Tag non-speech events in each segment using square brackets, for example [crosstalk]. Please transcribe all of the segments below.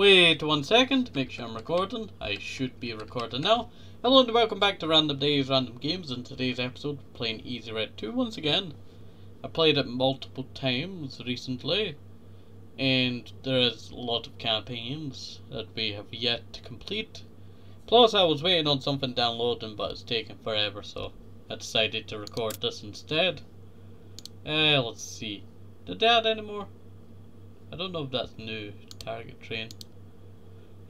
Wait one second, make sure I'm recording. I should be recording now. Hello and welcome back to Random Days Random Games. In today's episode, playing Easy Red 2 once again. I played it multiple times recently, and there is a lot of campaigns that we have yet to complete. Plus, I was waiting on something downloading, but it's taking forever, so I decided to record this instead. Uh, let's see. Did they add any more? I don't know if that's new. Target train.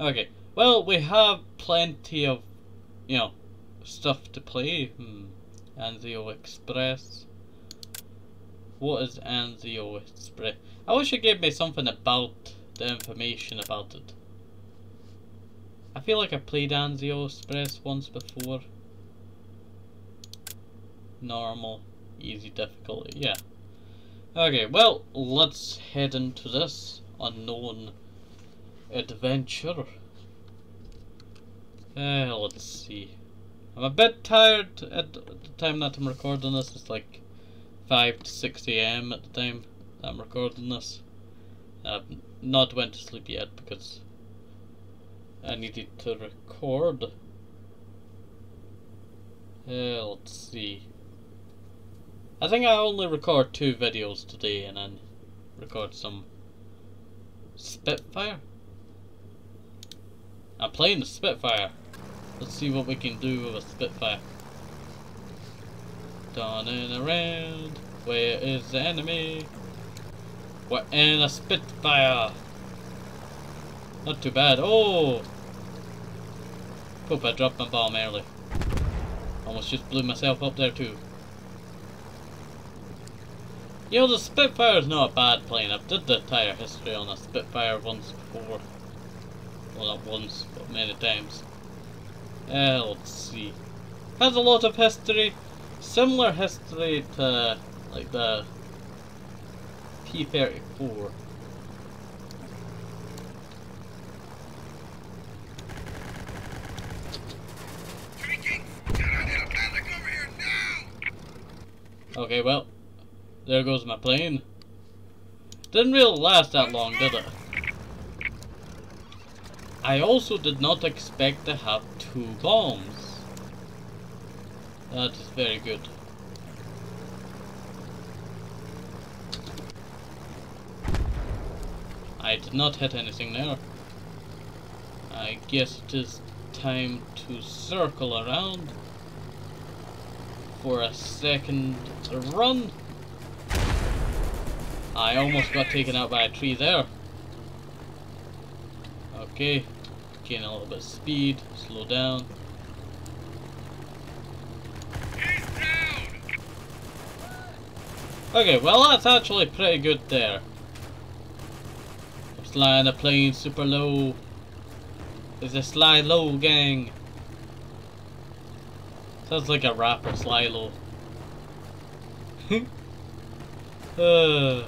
Okay. Well, we have plenty of, you know, stuff to play. Hmm. Anzio Express. What is Anzio Express? I wish it gave me something about the information about it. I feel like I played Anzio Express once before. Normal, easy difficulty, yeah. Okay, well, let's head into this unknown adventure. Uh, let's see. I'm a bit tired at the time that I'm recording this. It's like 5 to 6 a.m. at the time I'm recording this. I've not went to sleep yet because I needed to record. Uh, let's see. I think I only record two videos today and then record some Spitfire. I'm playing the Spitfire. Let's see what we can do with a Spitfire. Turning around. Where is the enemy? We're in a Spitfire. Not too bad. Oh! Hope I dropped my bomb early. Almost just blew myself up there too. You know, the Spitfire is not a bad plane. I've did the entire history on a Spitfire once before. Well, not once, but many times. Uh, let's see. Has a lot of history. Similar history to, like, the P-34. Okay, well, there goes my plane. Didn't really last that long, did it? I also did not expect to have two bombs. That is very good. I did not hit anything there. I guess it is time to circle around for a second run. I almost got taken out by a tree there. Okay, gain a little bit of speed, slow down. Okay, well that's actually pretty good there. I'm flying the plane super low. Is a slide low gang. Sounds like a rapper, Slylo. [laughs] uh.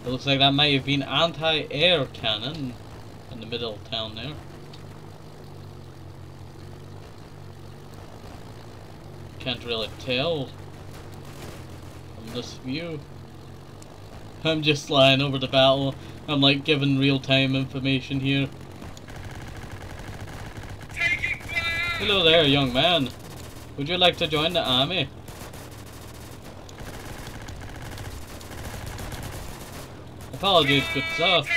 It looks like that might have been anti-air cannon in the middle of town there. Can't really tell from this view. I'm just flying over the battle. I'm like giving real-time information here. Hello there, young man. Would you like to join the army? Apologies, good uh, sir.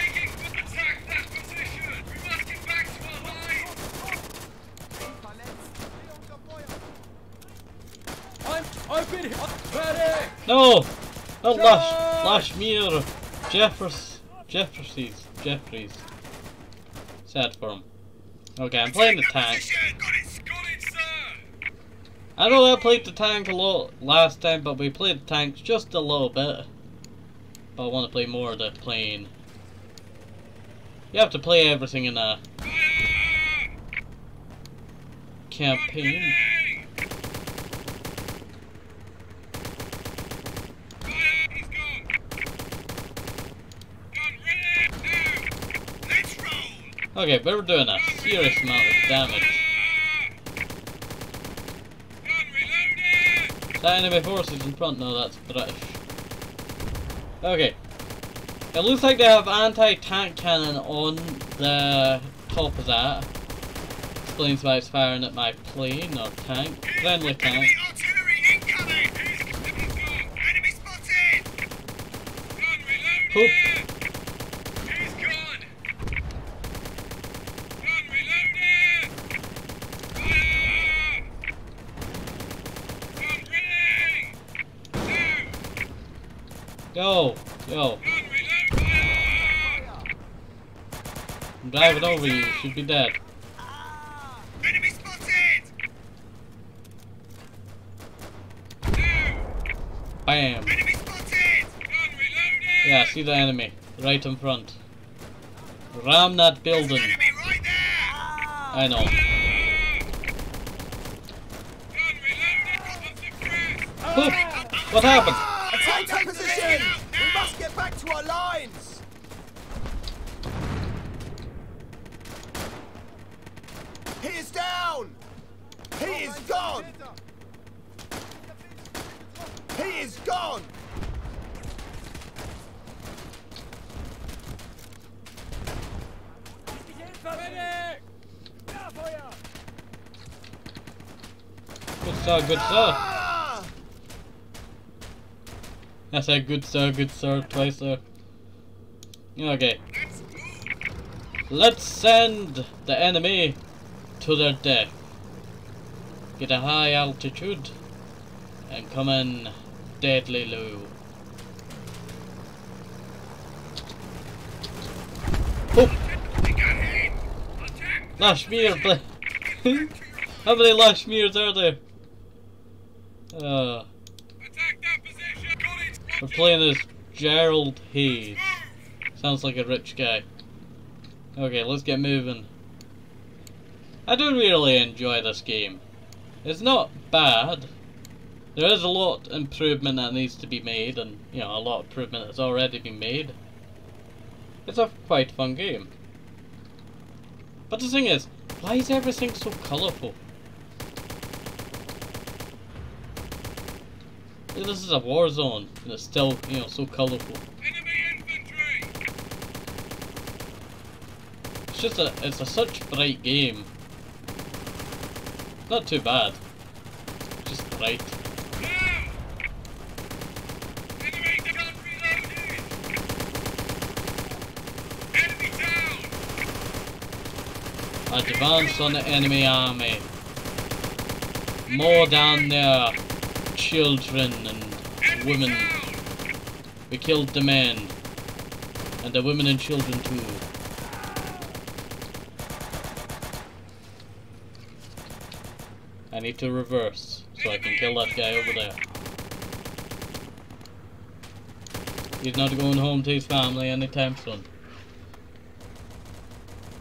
No! Not Lash, Lashmere. Jeffers, Jeffries, Jeffries. Sad for him. Okay, I'm playing the tank. I know I played the tank a lot last time, but we played the tanks just a little bit. But I want to play more of the plane. You have to play everything in a campaign. Okay, but we're doing a serious amount of damage. That enemy forces in front? No, that's British. Okay. It looks like they have anti-tank cannon on the top of that. Explains why it's firing at my plane or tank. Friendly tank. Enemy artillery incoming! Enemy spotted! Gun Poop. reloaded! He's gone! Gun reloaded! Fire! Gun ready! Two! Go! Go! Gun reload! Fire! I'm driving over you. You should be dead. Enemy spotted! Bam! Enemy spotted! Yeah, see the enemy. Right in front. Ram that building. right! I know. Gun reloaded! Got suppressed! Poop! What happened? Sir, good sir. I said good sir, good sir, twice sir. Okay. Let's send the enemy to their death. Get a high altitude and come in deadly low. Oh! Lashmere. [laughs] How many Lashmeres are there? Uh, we're playing as Gerald Hayes. Sounds like a rich guy. Okay, let's get moving. I do really enjoy this game. It's not bad. There is a lot improvement that needs to be made, and you know, a lot of improvement has already been made. It's a quite fun game. But the thing is, why is everything so colourful? Yeah, This is a war zone, and it's still, you know, so colourful. It's just a, it's a such bright game. Not too bad. Just bright. Enemy gun reloaded! Enemy down! Advance on the enemy army. More down their children and women. We killed the men. And the women and children too. I need to reverse so I can kill that guy over there. He's not going home to his family anytime soon.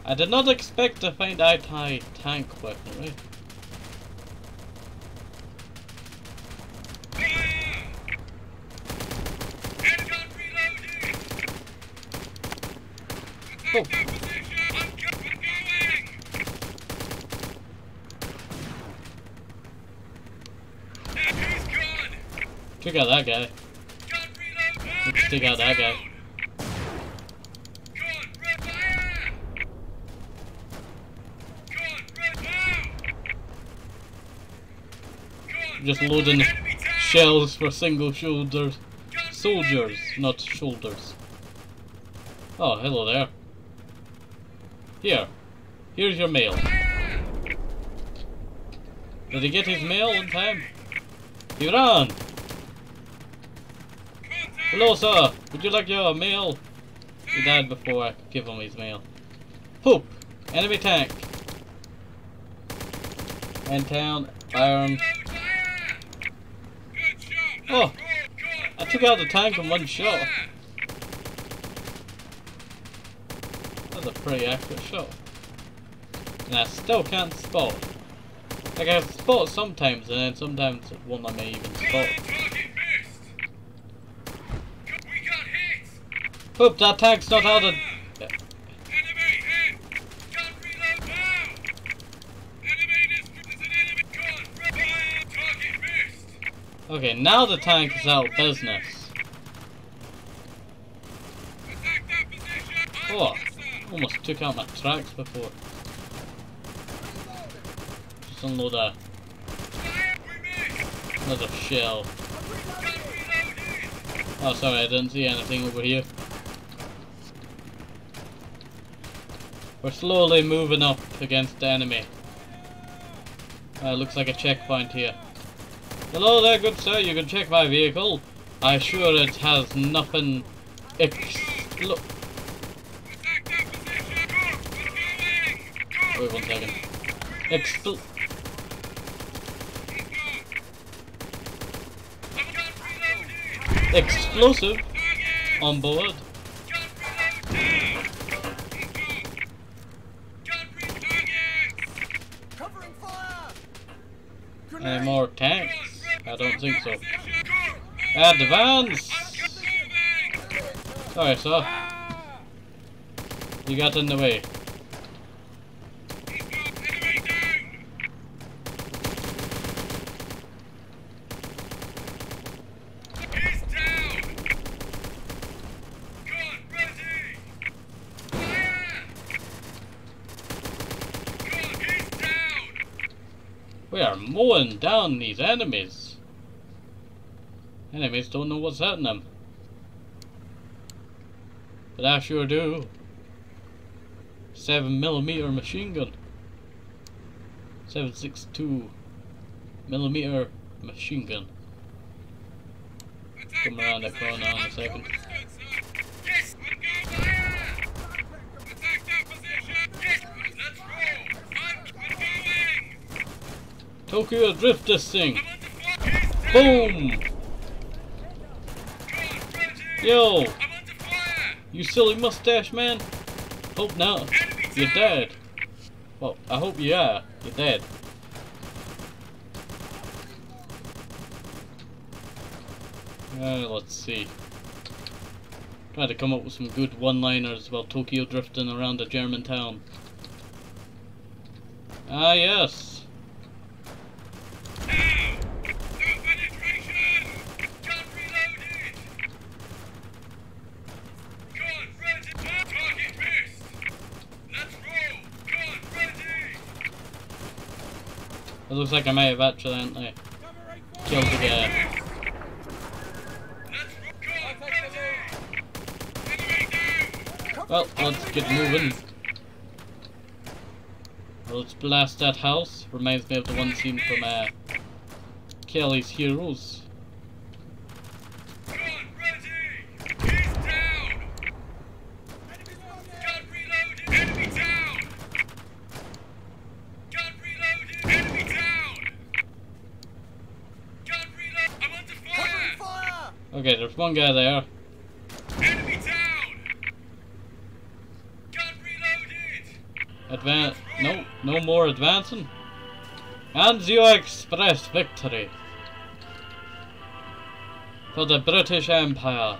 I did not expect to find anti tank weaponry. Took out that guy. Let's take out that guy. Just loading shells for single shoulders. Soldiers, not shoulders. Oh, hello there. Here. Here's your mail. Did he get his mail in time? He ran! Hello, sir. Would you like your mail? He died before I could give him his mail. Poop! Enemy tank. In town. Fire him. Reload fire! Good shot! Oh. I took out the tank in one shot. That's a pretty accurate shot. And I still can't spot. Like I can spot sometimes, and then sometimes it won't let me even spot. Target missed! We got hit! Poop! That tank's not out of. Enemy hit! Gun reload now! Enemy dis- there's an enemy gun! Fire! Target missed! Okay, now the tank is out of business. Oh, almost took out my tracks before. Just unload a, another shell. Oh, sorry, I didn't see anything over here. We're slowly moving up against the enemy. Uh, looks like a checkpoint here. Hello there, good sir. You can check my vehicle. I assure it has nothing Wait one second. Explosive on board. Any more tanks? I don't think so. Advance! Sorry, sir. You got in the way. He's gone! Enemy down! He's down! Gun ready! Fire! Gun, he's down! We are down these enemies. Enemies don't know what's hitting them. But I sure do. 7 millimeter machine gun. 762 millimeter machine gun. Come around the corner in a second. Tokyo drift this thing. Boom! Yo, you silly mustache man. Hope not. You're dead. Well, I hope you are. You're dead. Uh, let's see. Try to come up with some good one-liners while Tokyo drifting around a German town. Ah, yes. It looks like I might have accidentally killed the guy. Well, let's get moving. Let's blast that house. Reminds me of the one scene from uh, Kelly's Heroes. Gun ready! He's down! Gun reloaded! Enemy down! Gun reloaded! Enemy down! Gun reload! I'm under Covering fire! fire! Okay, there's one guy there. Enemy down! Gun reloaded! Advance. No, no more advancing. And Anzio Express victory for the British Empire.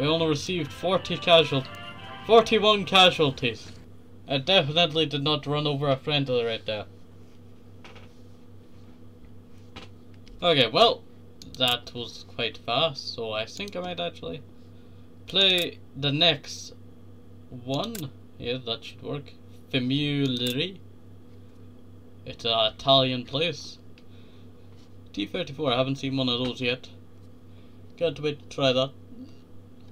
We only received 40 casual, 41 casualties. I definitely did not run over a friendly right there. Okay, well, that was quite fast, so I think I might actually play the next one. Yeah, that should work. Famulari. It's an Italian place. T34, I haven't seen one of those yet. Can't wait to try that.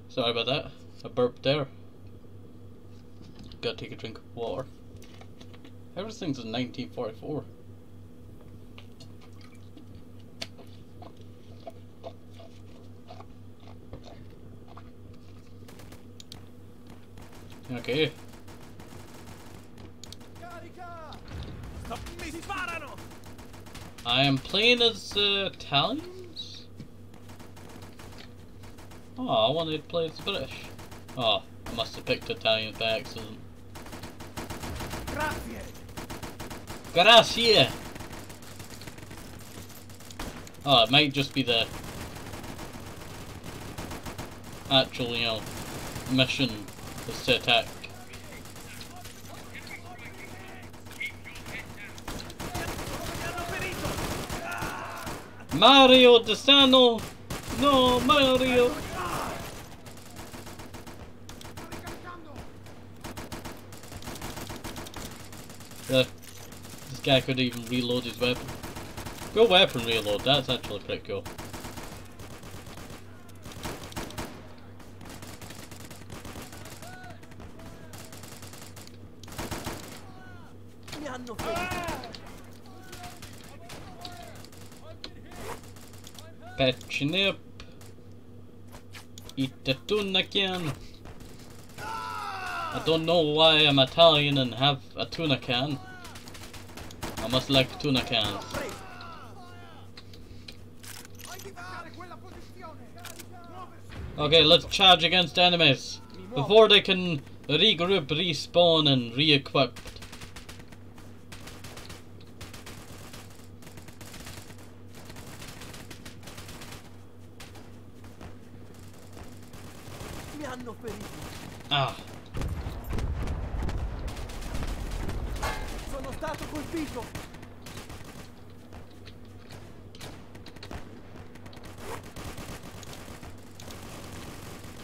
Sorry about that. I burped there. Gotta take a drink of water. Everything's in 1944. Okay. I am playing as uh, Italians? Oh, I wanted to play as British. Oh, I must have picked Italian by accident. Grazie! Grazie! Oh, it might just be the actual, you know, mission is to attack. Mario Desano! No, Mario! Look, this guy could even reload his weapon. Good weapon reload, that's actually pretty cool. Up. Eat the tuna can. I don't know why I'm Italian and have a tuna can. I must like tuna cans. Okay, let's charge against enemies. Before they can regroup, respawn and re-equip. Hanno ferito. Ah, Sono stato colpito.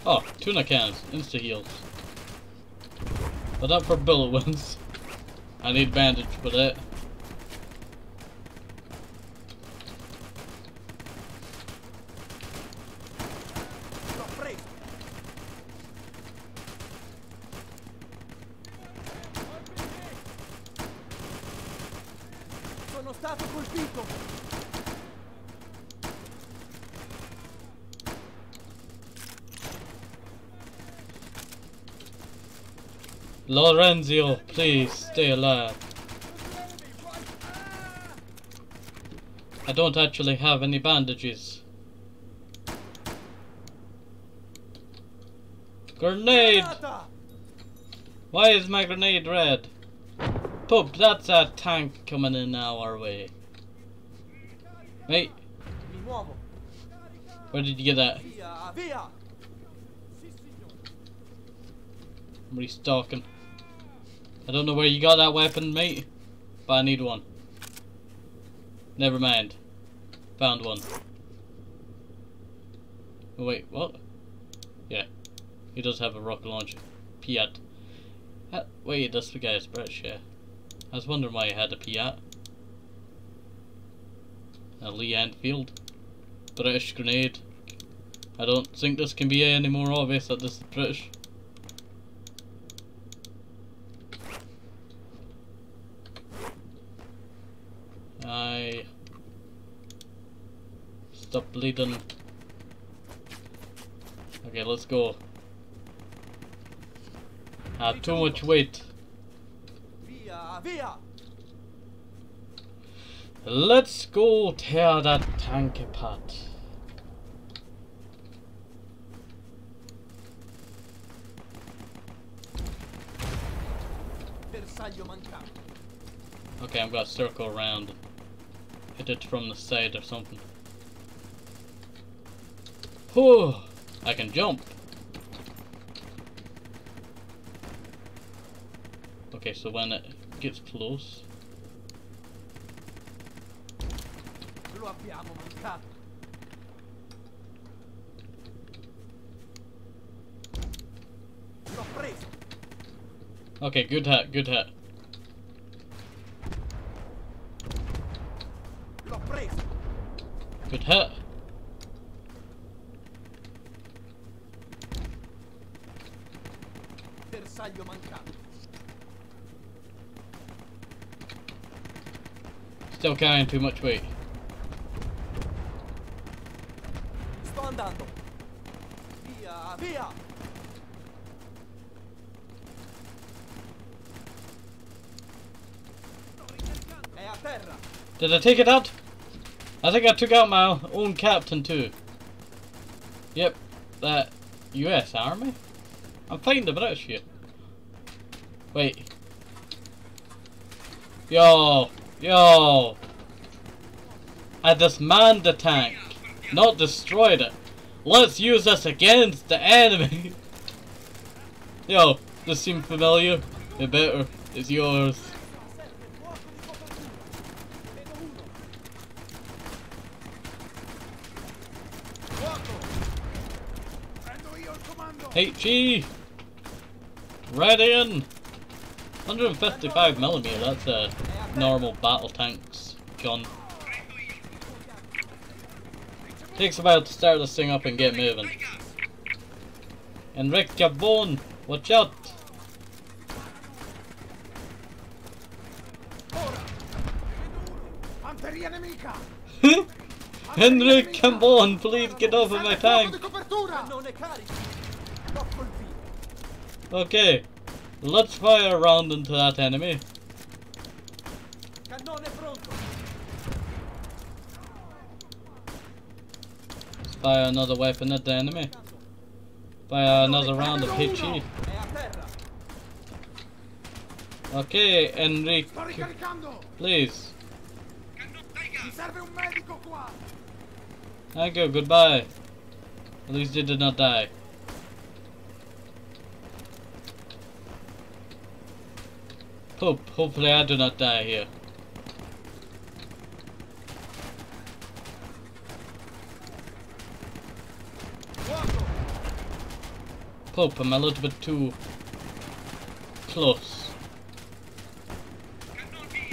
oh, tuna cans, insta heals. But not for bullet wounds. I need bandage for that. Lorenzio, please stay alive. I don't actually have any bandages. Grenade! Why is my grenade red? Poop, that's a tank coming in our way. Wait, where did you get that? I'm restocking. I don't know where you got that weapon, mate, but I need one. Never mind. Found one. Oh, wait, what? Yeah. He does have a rocket launcher. Piat. Uh, wait, that's the guy's British, yeah. I was wondering why he had a Piat. A Lee Enfield. British grenade. I don't think this can be any more obvious that this is British. I stop bleeding. Okay, let's go. Ah, Have too much weight. Via, via. Let's go tear that tank apart. Okay, I'm gonna circle around. Hit it from the side or something. Whew! I can jump. Okay, so when it gets close. Okay, good hit, good hit. Good hit. Still carrying too much weight. Sto andando. Via, via. È a terra. Did I take it out? I think I took out my own captain too. Yep, that US Army? I'm fighting the British here. Wait. Yo, yo. I dismanned the tank, not destroyed it. Let's use this against the enemy. [laughs] Yo, this seem familiar? It better. It's yours. HE! Right in! 155 millimeter. That's a normal battle tank's gun. Takes a while to start this thing up and get moving. Enric Gabon, watch out! Henrik Gabon, please get off of my tank! Okay, let's fire a round into that enemy. Let's another weapon at the enemy. Fire another round of HE. Okay, Enrique, please. Thank you, goodbye. At least you did not die. Hope, hopefully I do not die here. Pope, I'm a little bit too close.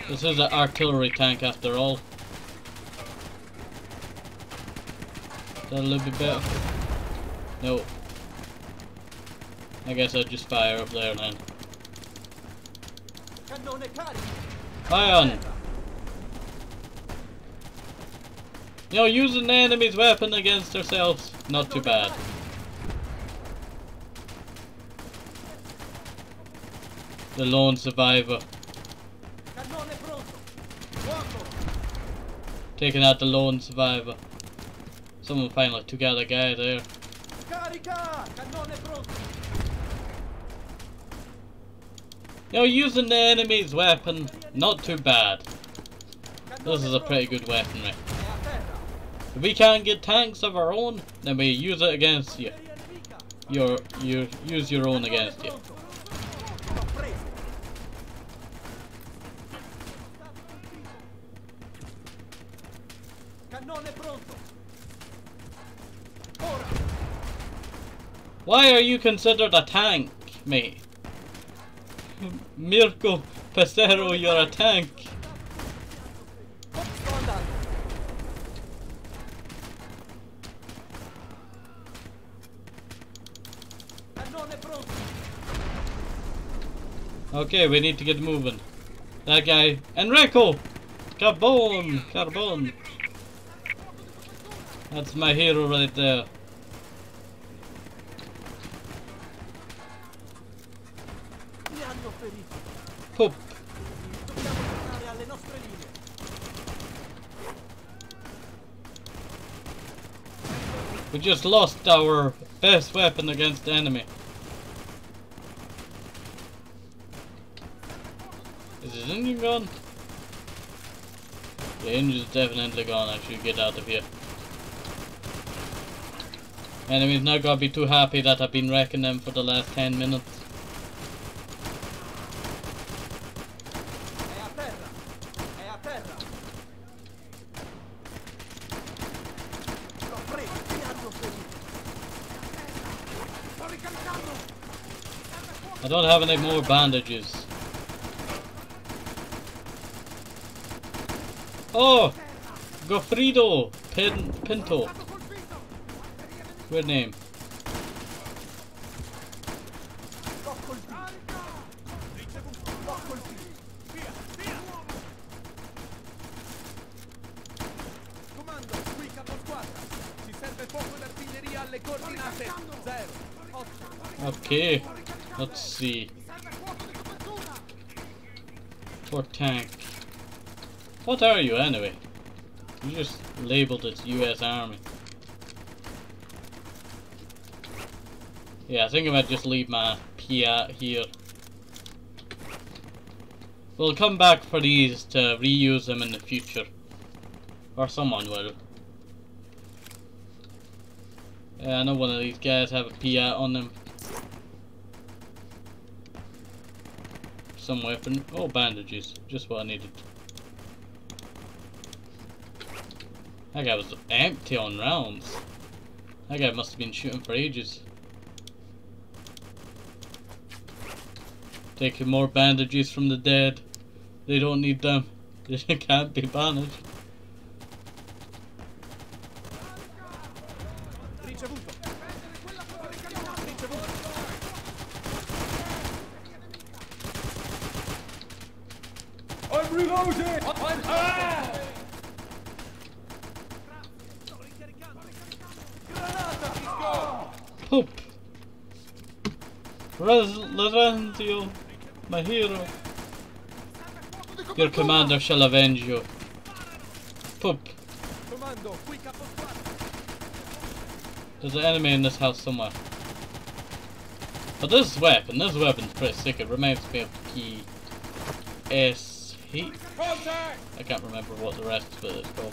This is an artillery tank after all. That a little bit better? No. I guess I'll just fire up there then. Fire on! You know, using the enemy's weapon against ourselves, not too bad. The lone survivor. Taking out the lone survivor. Someone finally took out a guy there. You know, using the enemy's weapon, not too bad. This is a pretty good weaponry. If we can't get tanks of our own, then we use it against you. Your, your, use your own against you. Why are you considered a tank, mate? Mirko Pesero, you're a tank. Okay, we need to get moving. That guy, Enrico! Carbon! Carbon! That's my hero right there. Linee! We just lost our best weapon against the enemy. Is his engine gone? The engine's definitely gone. Should get out of here. Enemy's not gonna be too happy that I've been wrecking them for the last 10 minutes. È a terra! È a terra! L'ho preso! Mi hanno ferito! Sto ricaricando! I don't have any more bandages. Oh! Goffredo Pin Pinto. Weird name. L'ho colpito! Carica! Ricevuto! L'ho colpito! Via! Via! Comando, qui caposquadra. Ci serve fuoco d'artiglieria alle coordinate 0, 8. Okay. Let's see. For tank. What are you anyway? You just labeled it US Army. Yeah, I think I might just leave my PI here. We'll come back for these to reuse them in the future. Or someone will. Yeah, I know one of these guys have a PI on them. Some weapon. Oh, bandages. Just what I needed. That guy was empty on rounds. That guy must have been shooting for ages. Taking more bandages from the dead. They don't need them. [laughs] They can't be banished. Ricevuto. Ricevuto. I'm reloading! I'm ah! Poop! Res- Lorenzo, my hero. Your commander shall avenge you. Poop. Comando, qui capo. There's an enemy in this house somewhere. But this weapon, this weapon's pretty sick. It reminds me of the! I can't remember what the rest of it is called.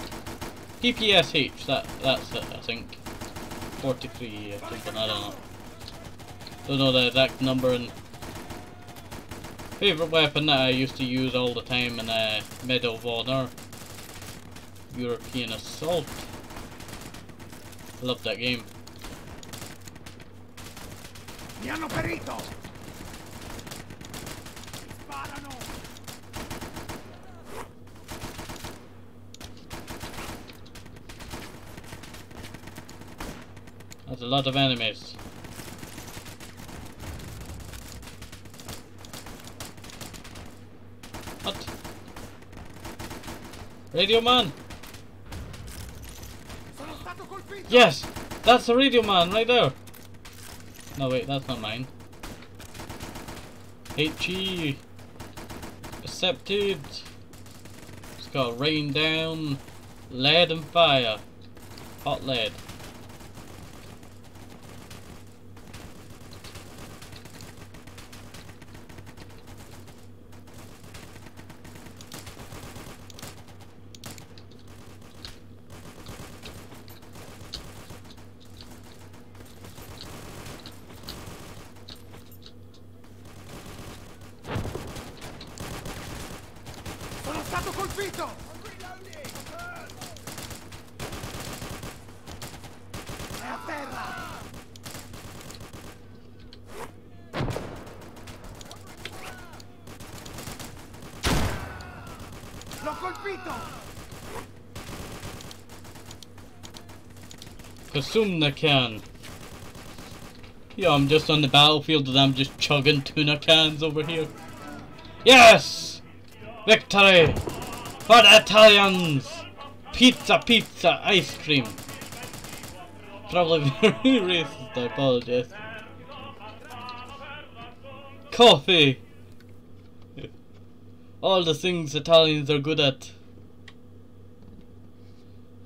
PPSH, that, that's it, I think. 43 or something, I don't know. Don't know the exact number and Favourite weapon that I used to use all the time in uh, Medal of Honor. European Assault. Love that game. Mi hanno ferito! Sparano! That's a lot of enemies. What? Radio man! Yes! That's the radio man right there! No wait, that's not mine. HE! Accepted! It's got rain down, lead and fire. Hot lead. Sono stato colpito! È a terra! Consume can. Yeah, I'm just on the battlefield and I'm just chugging tuna cans over here. Yes! Victory! For the Italians! Pizza, pizza, ice cream. Probably [laughs] very racist, I apologize. Coffee! All the things Italians are good at.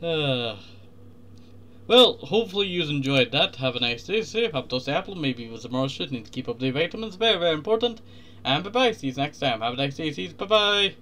Ah. Well, hopefully you enjoyed that. Have a nice day. Stay up those apple. Maybe it was a more shit. Need to keep up the vitamins. Very, very important. And bye bye. See you next time. Have a nice day. See you. Bye bye.